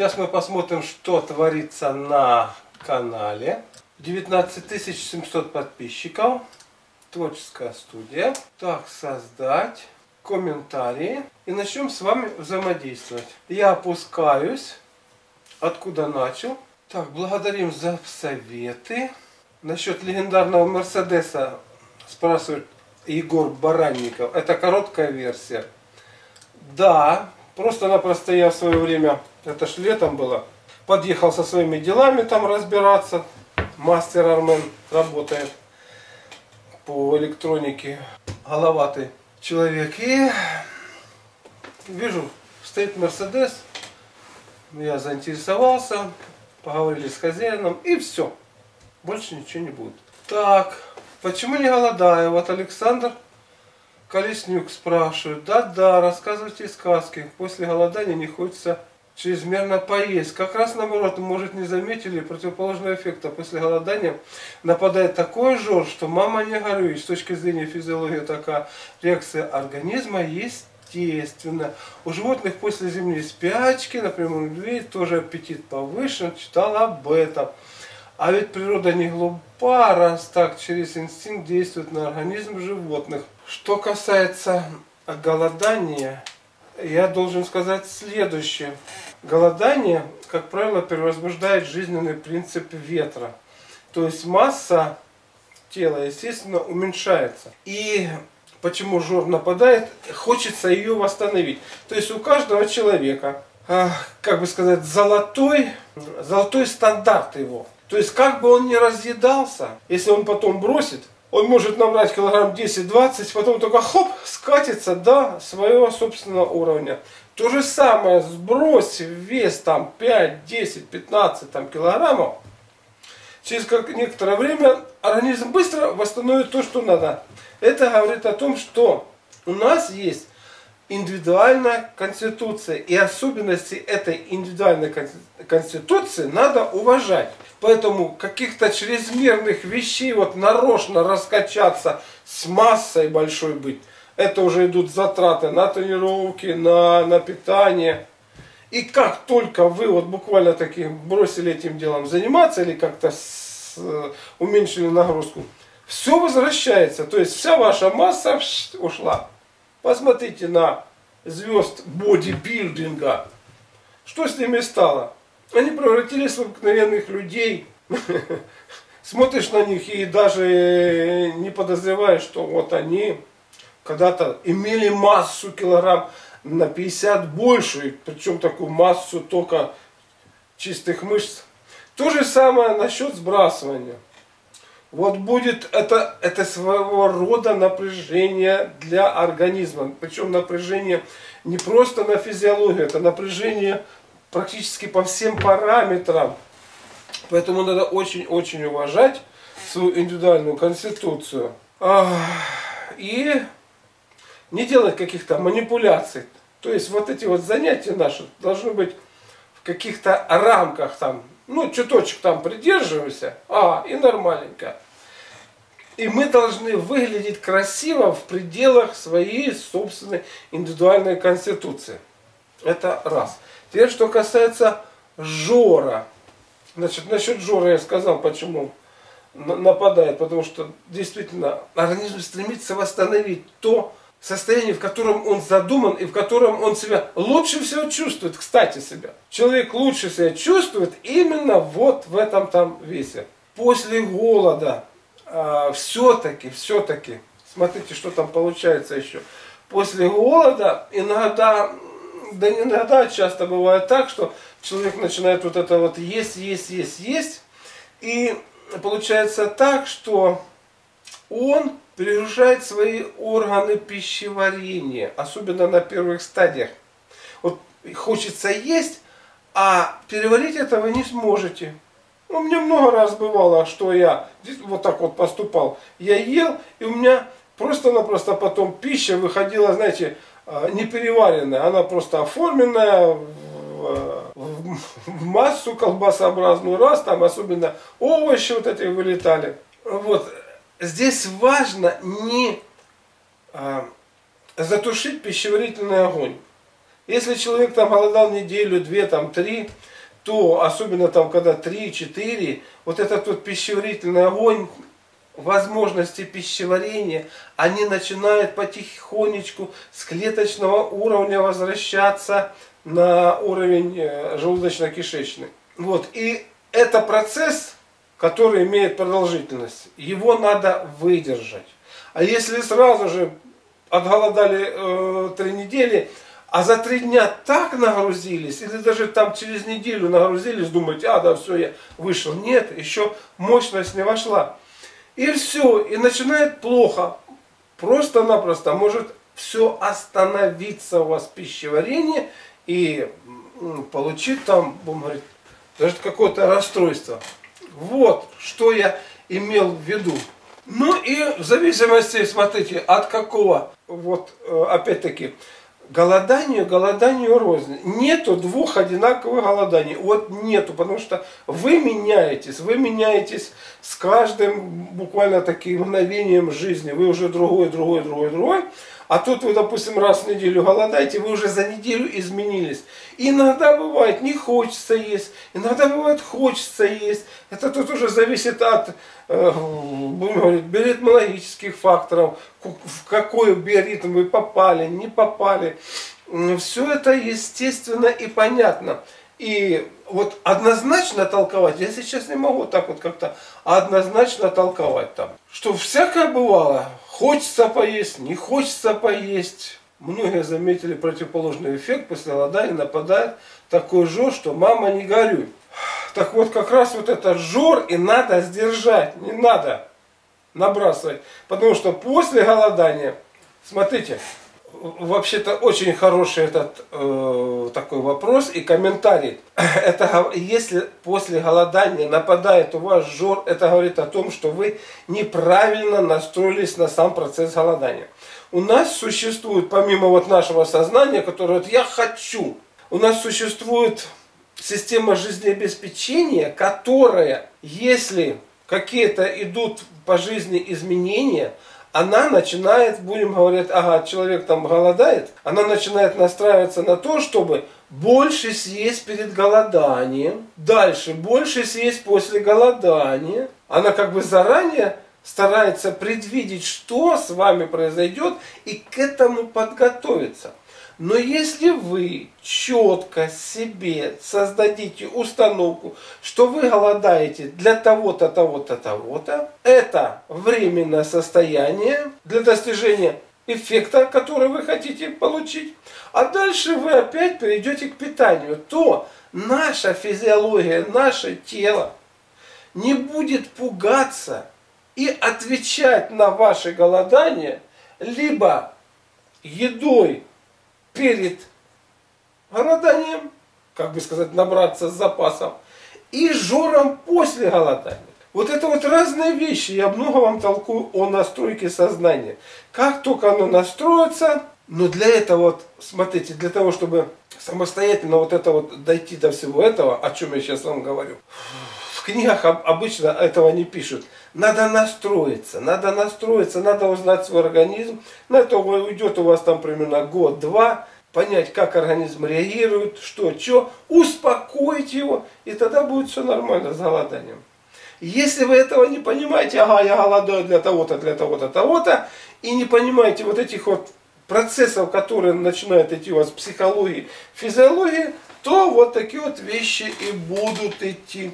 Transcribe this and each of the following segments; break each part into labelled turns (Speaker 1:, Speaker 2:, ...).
Speaker 1: Сейчас мы посмотрим, что творится на канале. 19 700 подписчиков. Творческая студия. Так, создать. Комментарии. И начнем с вами взаимодействовать. Я опускаюсь. Откуда начал. Так, благодарим за советы. Насчет легендарного Мерседеса спрашивает Егор Баранников. Это короткая версия. Да, просто-напросто я в свое время, это ж летом было, подъехал со своими делами там разбираться. Мастер Армен работает по электронике. Головатый человек. И вижу, стоит Мерседес. Я заинтересовался, поговорили с хозяином и все. Больше ничего не будет. Так, почему не голодаю? Вот Александр Колеснюк спрашивает. Да-да, рассказывайте сказки. После голодания не хочется чрезмерно поесть. Как раз наоборот, может не заметили противоположный эффект. А после голодания нападает такой жор, что мама не горюй. С точки зрения физиологии такая реакция организма естественна. У животных после зимней спячки, например, у людей тоже аппетит повышен. Читал об этом. А ведь природа не глупа, раз так через инстинкт действует на организм животных. Что касается голодания, я должен сказать следующее. Голодание, как правило, перевозбуждает жизненный принцип ветра. То есть масса тела, естественно, уменьшается. И почему жор нападает, хочется ее восстановить. То есть у каждого человека, а, как бы сказать, золотой, золотой стандарт его. То есть как бы он ни разъедался, если он потом бросит, он может набрать килограмм 10-20, потом только хоп, скатится до своего собственного уровня. То же самое, сбрось вес там 5, 10, 15 там, килограммов, через как некоторое время организм быстро восстановит то, что надо. Это говорит о том, что у нас есть индивидуальная конституция. И особенности этой индивидуальной конституции надо уважать. Поэтому каких-то чрезмерных вещей, вот нарочно раскачаться с массой большой быть, это уже идут затраты на тренировки, на, на питание. И как только вы вот буквально таки бросили этим делом заниматься или как-то уменьшили нагрузку, все возвращается. То есть вся ваша масса ушла. Посмотрите на звезд бодибилдинга. Что с ними стало? Они превратились в обыкновенных людей. Смотришь на них и даже не подозреваешь, что вот они когда-то имели массу килограмм на 50 больше, причем такую массу только чистых мышц. То же самое насчет сбрасывания. Вот будет это, это своего рода напряжение для организма. Причем напряжение не просто на физиологию, это напряжение практически по всем параметрам. Поэтому надо очень-очень уважать свою индивидуальную конституцию. И не делать каких-то манипуляций. То есть вот эти вот занятия наши должны быть в каких-то рамках там ну, чуточек там придерживайся, а, и нормальненько. И мы должны выглядеть красиво в пределах своей собственной индивидуальной конституции. Это раз. Теперь, что касается жора. Значит, насчет жора я сказал, почему нападает. Потому что действительно организм стремится восстановить то, состояние, в котором он задуман и в котором он себя лучше всего чувствует, кстати, себя. Человек лучше себя чувствует именно вот в этом там весе. После голода э, все-таки, все-таки, смотрите, что там получается еще. После голода иногда, да не иногда, часто бывает так, что человек начинает вот это вот есть, есть, есть, есть. И получается так, что он перегружает свои органы пищеварения, особенно на первых стадиях. Вот хочется есть, а переварить этого не сможете. У меня много раз бывало, что я вот так вот поступал. Я ел, и у меня просто-напросто потом пища выходила, знаете, а, непереваренная. Она просто оформленная в, в, массу колбасообразную раз, там особенно овощи вот эти вылетали. Вот здесь важно не а, затушить пищеварительный огонь. Если человек там голодал неделю, две, там, три, то, особенно там, когда три-четыре, вот этот вот пищеварительный огонь, возможности пищеварения, они начинают потихонечку с клеточного уровня возвращаться на уровень э, желудочно-кишечный. Вот. И это процесс, который имеет продолжительность. Его надо выдержать. А если сразу же отголодали э, три недели, а за три дня так нагрузились, или даже там через неделю нагрузились, думаете, а да, все, я вышел. Нет, еще мощность не вошла. И все, и начинает плохо. Просто-напросто может все остановиться у вас пищеварение и получить там, будем говорить, даже какое-то расстройство. Вот, что я имел в виду. Ну и в зависимости, смотрите, от какого, вот э, опять-таки, голоданию, голоданию рознь. Нету двух одинаковых голоданий. Вот нету, потому что вы меняетесь, вы меняетесь с каждым буквально таким мгновением жизни. Вы уже другой, другой, другой, другой. А тут вы, допустим, раз в неделю голодаете, вы уже за неделю изменились. Иногда бывает не хочется есть, иногда бывает хочется есть. Это тут уже зависит от э, будем биоритмологических факторов, в какой биоритм вы попали, не попали. Все это естественно и понятно. И вот однозначно толковать, я сейчас не могу так вот как-то однозначно толковать там. Что всякое бывало, Хочется поесть, не хочется поесть. Многие заметили противоположный эффект. После голодания нападает такой жор, что мама не горюй. Так вот, как раз вот этот жор и надо сдержать. Не надо набрасывать. Потому что после голодания, смотрите, вообще-то очень хороший этот э, такой вопрос и комментарий. Это если после голодания нападает у вас жор, это говорит о том, что вы неправильно настроились на сам процесс голодания. У нас существует, помимо вот нашего сознания, которое вот я хочу, у нас существует система жизнеобеспечения, которая, если какие-то идут по жизни изменения, она начинает, будем говорить, ага, человек там голодает, она начинает настраиваться на то, чтобы больше съесть перед голоданием, дальше больше съесть после голодания. Она как бы заранее старается предвидеть, что с вами произойдет, и к этому подготовиться. Но если вы четко себе создадите установку, что вы голодаете для того-то, того-то, того-то, это временное состояние для достижения эффекта, который вы хотите получить, а дальше вы опять перейдете к питанию, то наша физиология, наше тело не будет пугаться и отвечать на ваше голодание либо едой перед голоданием, как бы сказать, набраться с запасом, и жором после голодания. Вот это вот разные вещи. Я много вам толкую о настройке сознания. Как только оно настроится, но для этого, вот, смотрите, для того, чтобы самостоятельно вот это вот дойти до всего этого, о чем я сейчас вам говорю, книгах обычно этого не пишут. Надо настроиться, надо настроиться, надо узнать свой организм. На это уйдет у вас там примерно год-два, понять, как организм реагирует, что, что, успокоить его, и тогда будет все нормально с голоданием. Если вы этого не понимаете, ага, я голодаю для того-то, для того-то, того-то, и не понимаете вот этих вот процессов, которые начинают идти у вас в психологии, физиологии, то вот такие вот вещи и будут идти.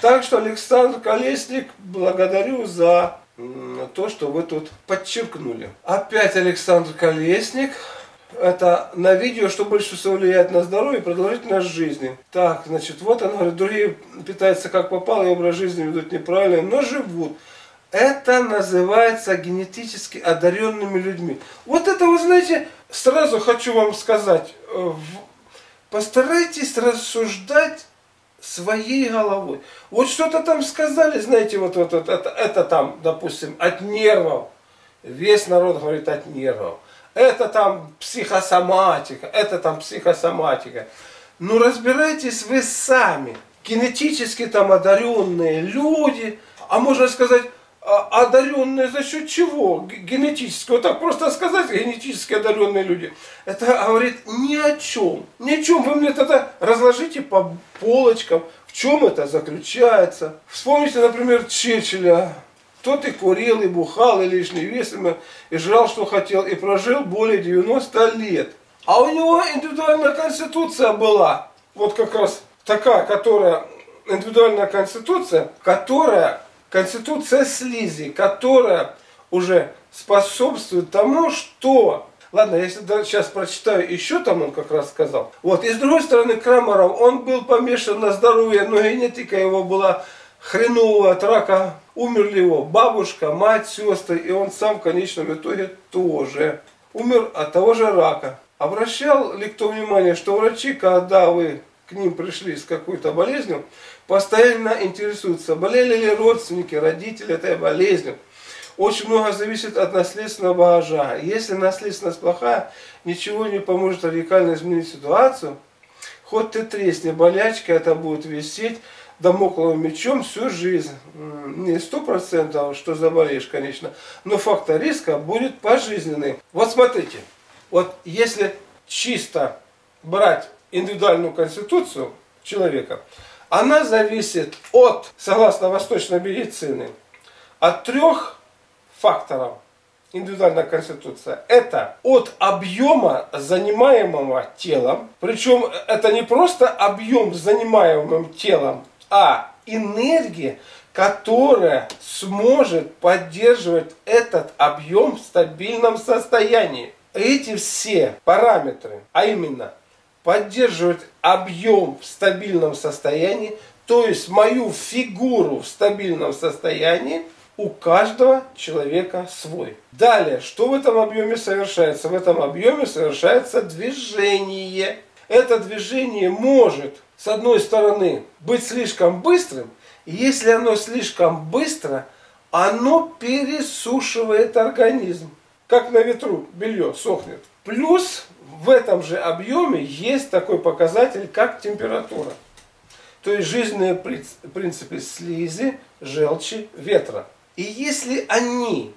Speaker 1: Так что, Александр Колесник, благодарю за то, что вы тут подчеркнули. Опять Александр Колесник. Это на видео, что больше всего влияет на здоровье и продолжительность жизни. Так, значит, вот он говорит, другие питаются как попало, и образ жизни ведут неправильно, но живут. Это называется генетически одаренными людьми. Вот это, вы знаете, сразу хочу вам сказать, э, постарайтесь рассуждать своей головой. Вот что-то там сказали, знаете, вот, вот, вот это, это там, допустим, от нервов. Весь народ говорит от нервов. Это там психосоматика, это там психосоматика. Ну разбирайтесь вы сами. Генетически там одаренные люди, а можно сказать, одаренные за счет чего? Генетически. Вот так просто сказать, генетически одаренные люди. Это говорит ни о чем. Ни о чем. Вы мне тогда разложите по полочкам, в чем это заключается. Вспомните, например, Черчилля. Тот и курил, и бухал, и лишний вес, и жрал, что хотел, и прожил более 90 лет. А у него индивидуальная конституция была. Вот как раз такая, которая, индивидуальная конституция, которая конституция слизи, которая уже способствует тому, что... Ладно, если сейчас прочитаю еще там он как раз сказал. Вот, и с другой стороны, Крамаров, он был помешан на здоровье, но генетика его была хреновая от рака. Умерли его бабушка, мать, сестры, и он сам в конечном итоге тоже умер от того же рака. Обращал ли кто внимание, что врачи, когда вы к ним пришли с какой-то болезнью, постоянно интересуются, болели ли родственники, родители этой болезнью. Очень много зависит от наследственного ожога. Если наследственность плохая, ничего не поможет радикально изменить ситуацию. Хоть ты тресни, болячка это будет висеть домокловым мечом всю жизнь. Не сто процентов, что заболеешь, конечно, но фактор риска будет пожизненный. Вот смотрите, вот если чисто брать индивидуальную конституцию человека, она зависит от, согласно восточной медицины, от трех факторов индивидуальная конституция. Это от объема занимаемого телом, причем это не просто объем занимаемым телом, а энергия, которая сможет поддерживать этот объем в стабильном состоянии. Эти все параметры, а именно поддерживать объем в стабильном состоянии, то есть мою фигуру в стабильном состоянии, у каждого человека свой. Далее, что в этом объеме совершается? В этом объеме совершается движение. Это движение может, с одной стороны, быть слишком быстрым, если оно слишком быстро, оно пересушивает организм. Как на ветру белье сохнет. Плюс в этом же объеме есть такой показатель, как температура. То есть жизненные принципы слизи, желчи, ветра. И если они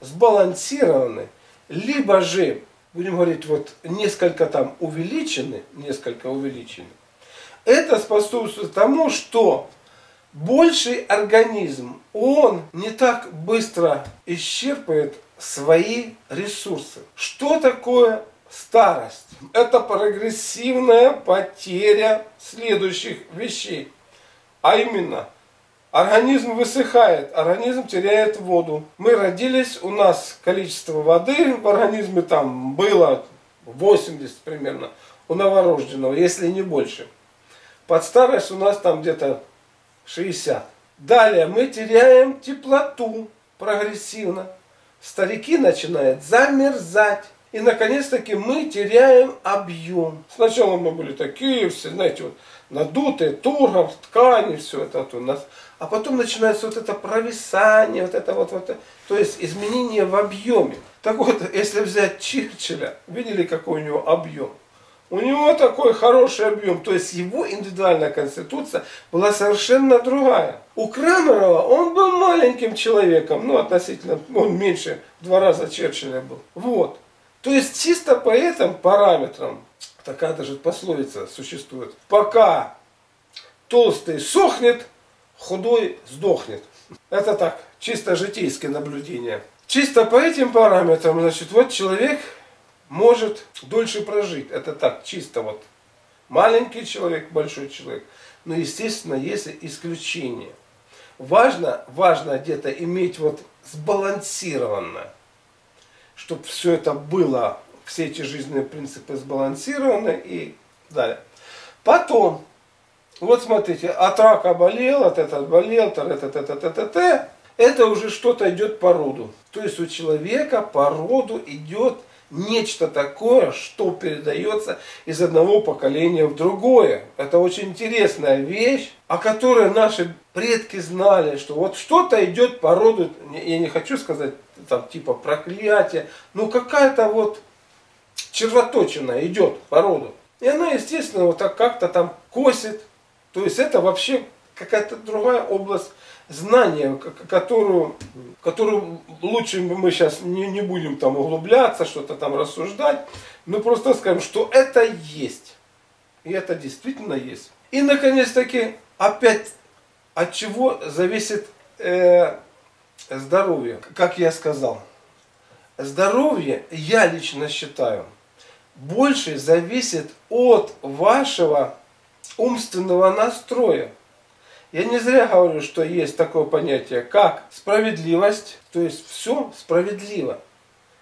Speaker 1: сбалансированы, либо же, будем говорить, вот несколько там увеличены, несколько увеличены, это способствует тому, что больший организм, он не так быстро исчерпывает свои ресурсы. Что такое Старость – это прогрессивная потеря следующих вещей. А именно, организм высыхает, организм теряет воду. Мы родились, у нас количество воды в организме там было 80 примерно у новорожденного, если не больше. Под старость у нас там где-то 60. Далее мы теряем теплоту прогрессивно. Старики начинают замерзать. И наконец-таки мы теряем объем. Сначала мы были такие все, знаете, вот надутые, тургор, ткани, все это вот у нас. А потом начинается вот это провисание, вот это вот, вот то есть изменение в объеме. Так вот, если взять Черчилля, видели, какой у него объем? У него такой хороший объем, то есть его индивидуальная конституция была совершенно другая. У Крамерова он был маленьким человеком, ну относительно, он меньше, в два раза Черчилля был. Вот. То есть чисто по этим параметрам, такая даже пословица существует, пока толстый сохнет, худой сдохнет. Это так, чисто житейское наблюдение. Чисто по этим параметрам, значит, вот человек может дольше прожить. Это так, чисто вот. Маленький человек, большой человек. Но, естественно, есть исключения. Важно, важно где-то иметь вот сбалансированное чтобы все это было, все эти жизненные принципы сбалансированы и далее. Потом, вот смотрите, от рака болел, от этого болел, т т т т т т т это уже что-то идет по роду. То есть у человека по роду идет нечто такое, что передается из одного поколения в другое. Это очень интересная вещь, о которой наши предки знали, что вот что-то идет по роду, я не хочу сказать там типа проклятие, ну какая-то вот червоточина идет по роду. И она, естественно, вот так как-то там косит. То есть это вообще какая-то другая область знания, которую, которую лучше мы сейчас не, не будем там углубляться, что-то там рассуждать, но просто скажем, что это есть. И это действительно есть. И, наконец-таки, опять от чего зависит э, здоровье, как я сказал. Здоровье, я лично считаю, больше зависит от вашего умственного настроя. Я не зря говорю, что есть такое понятие, как справедливость, то есть все справедливо.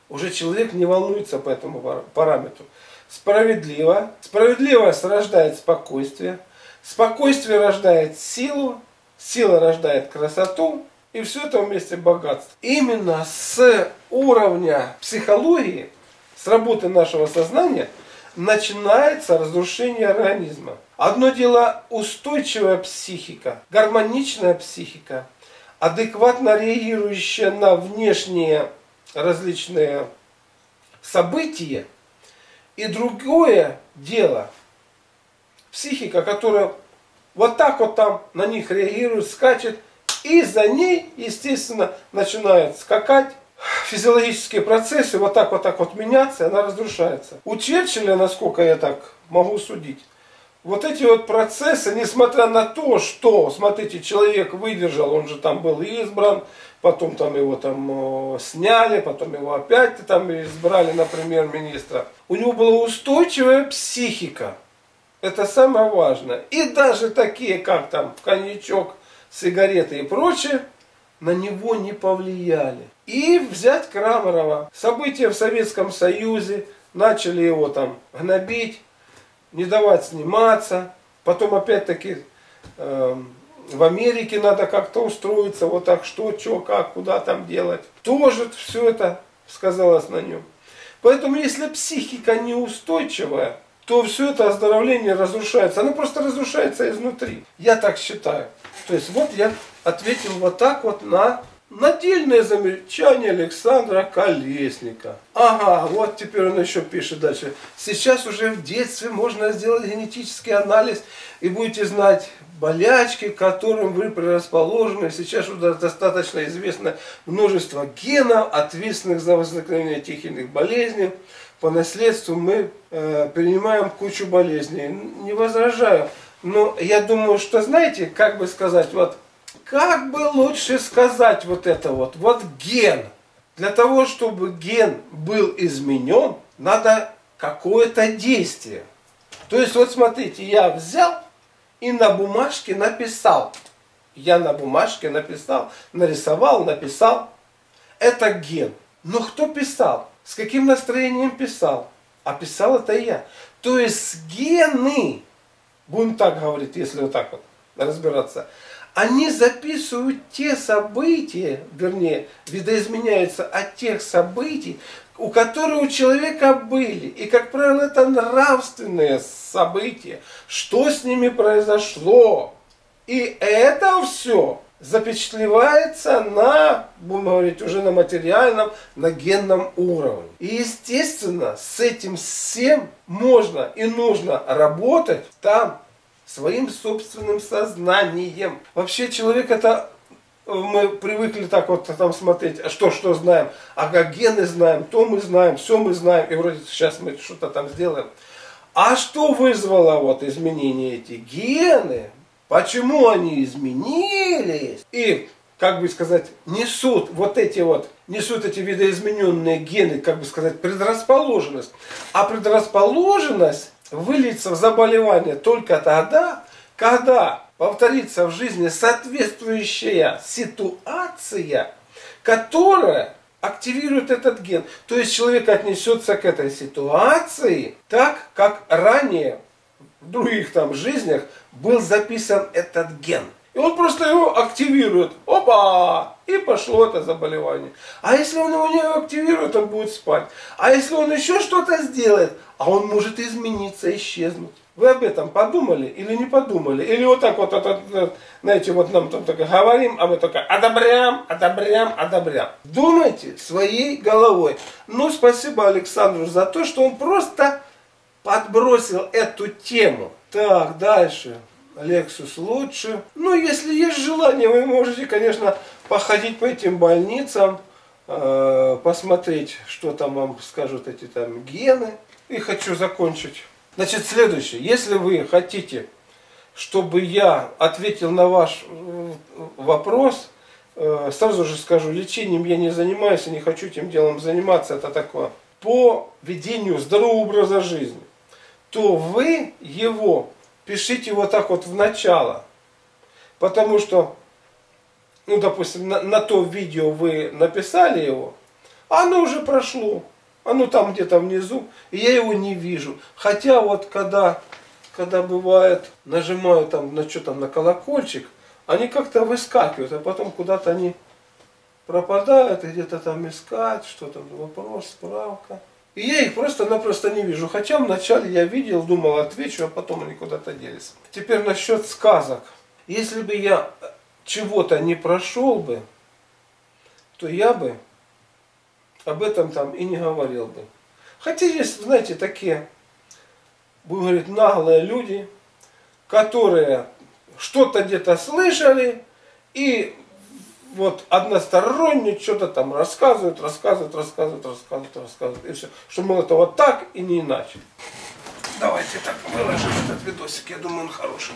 Speaker 1: Уже человек не волнуется по этому параметру. Справедливо. Справедливость рождает спокойствие. Спокойствие рождает силу. Сила рождает красоту. И все это вместе богатство. Именно с уровня психологии, с работы нашего сознания, начинается разрушение организма. Одно дело устойчивая психика, гармоничная психика, адекватно реагирующая на внешние различные события. И другое дело, психика, которая вот так вот там на них реагирует, скачет, и за ней, естественно, начинает скакать физиологические процессы, вот так вот так вот меняться, она разрушается. У Черчилля, насколько я так могу судить, вот эти вот процессы, несмотря на то, что, смотрите, человек выдержал, он же там был избран, потом там его там э, сняли, потом его опять там избрали на премьер-министра. У него была устойчивая психика. Это самое важное. И даже такие, как там коньячок, сигареты и прочее, на него не повлияли. И взять Крамарова. События в Советском Союзе, начали его там гнобить, не давать сниматься. Потом опять-таки э, в Америке надо как-то устроиться, вот так что, что, как, куда там делать. Тоже все это сказалось на нем. Поэтому если психика неустойчивая, то все это оздоровление разрушается. Оно просто разрушается изнутри. Я так считаю. То есть вот я ответил вот так вот на Надельное замечание Александра Колесника. Ага, вот теперь он еще пишет дальше. Сейчас уже в детстве можно сделать генетический анализ и будете знать болячки, которым вы предрасположены. Сейчас уже достаточно известно множество генов, ответственных за возникновение тех или иных болезней. По наследству мы э, принимаем кучу болезней. Не возражаю. Но я думаю, что знаете, как бы сказать, вот как бы лучше сказать вот это вот, вот ген. Для того, чтобы ген был изменен, надо какое-то действие. То есть вот смотрите, я взял и на бумажке написал. Я на бумажке написал, нарисовал, написал. Это ген. Но кто писал? С каким настроением писал? А писал это я. То есть гены, будем так говорить, если вот так вот разбираться, они записывают те события, вернее, видоизменяются от тех событий, у которых у человека были. И, как правило, это нравственные события. Что с ними произошло. И это все запечатлевается на, будем говорить, уже на материальном, на генном уровне. И, естественно, с этим всем можно и нужно работать там, своим собственным сознанием. Вообще человек это мы привыкли так вот там смотреть, а что, что знаем, а как гены знаем, то мы знаем, все мы знаем, и вроде сейчас мы что-то там сделаем. А что вызвало вот изменения эти гены? Почему они изменились? И, как бы сказать, несут вот эти вот, несут эти видоизмененные гены, как бы сказать, предрасположенность. А предрасположенность выльется в заболевание только тогда, когда повторится в жизни соответствующая ситуация, которая активирует этот ген. То есть человек отнесется к этой ситуации так, как ранее в других там жизнях был записан этот ген. И он просто его активирует. Опа! И пошло это заболевание. А если он его не активирует, он будет спать. А если он еще что-то сделает, а он может измениться, исчезнуть. Вы об этом подумали или не подумали? Или вот так вот, вот, знаете, вот нам там только говорим, а мы только одобряем, одобряем, одобряем. Думайте своей головой. Ну, спасибо Александру за то, что он просто подбросил эту тему. Так, дальше. Lexus лучше. Ну, если есть желание, вы можете, конечно, походить по этим больницам, э, посмотреть, что там вам скажут эти там гены. И хочу закончить. Значит, следующее. Если вы хотите, чтобы я ответил на ваш э, вопрос, э, сразу же скажу, лечением я не занимаюсь не хочу этим делом заниматься. Это такое по ведению здорового образа жизни. То вы его пишите вот так вот в начало. Потому что, ну, допустим, на, на то видео вы написали его, а оно уже прошло. Оно там где-то внизу, и я его не вижу. Хотя вот когда, когда бывает, нажимаю там на что там, на колокольчик, они как-то выскакивают, а потом куда-то они пропадают, и где-то там искать, что там, вопрос, справка. И я их просто-напросто не вижу. Хотя вначале я видел, думал, отвечу, а потом они куда-то делись. Теперь насчет сказок. Если бы я чего-то не прошел бы, то я бы об этом там и не говорил бы. Хотя есть, знаете, такие, будем говорить, наглые люди, которые что-то где-то слышали и вот односторонне что-то там рассказывают, рассказывают, рассказывают, рассказывают, рассказывают. И все. Что, мол, это вот так и не иначе. Давайте так выложим этот видосик. Я думаю, он хороший.